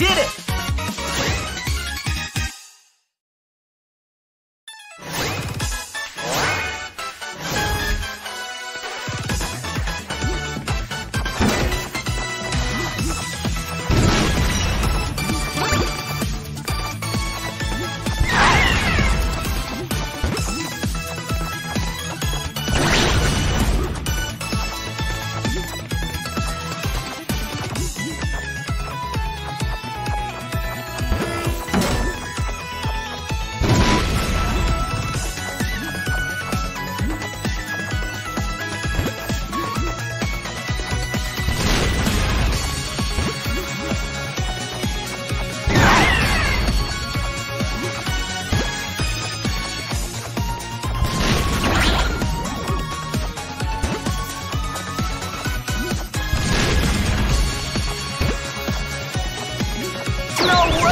Did it! No way!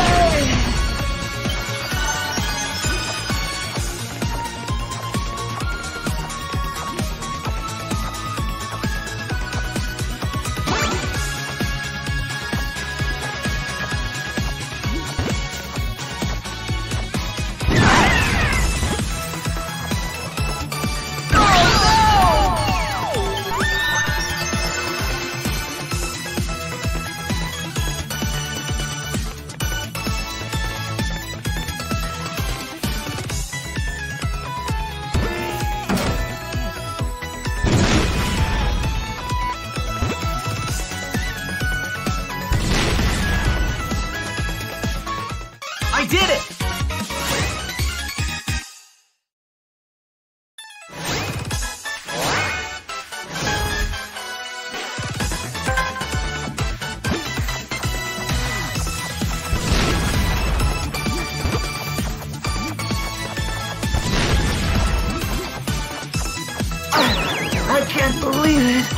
I did it! I can't believe it.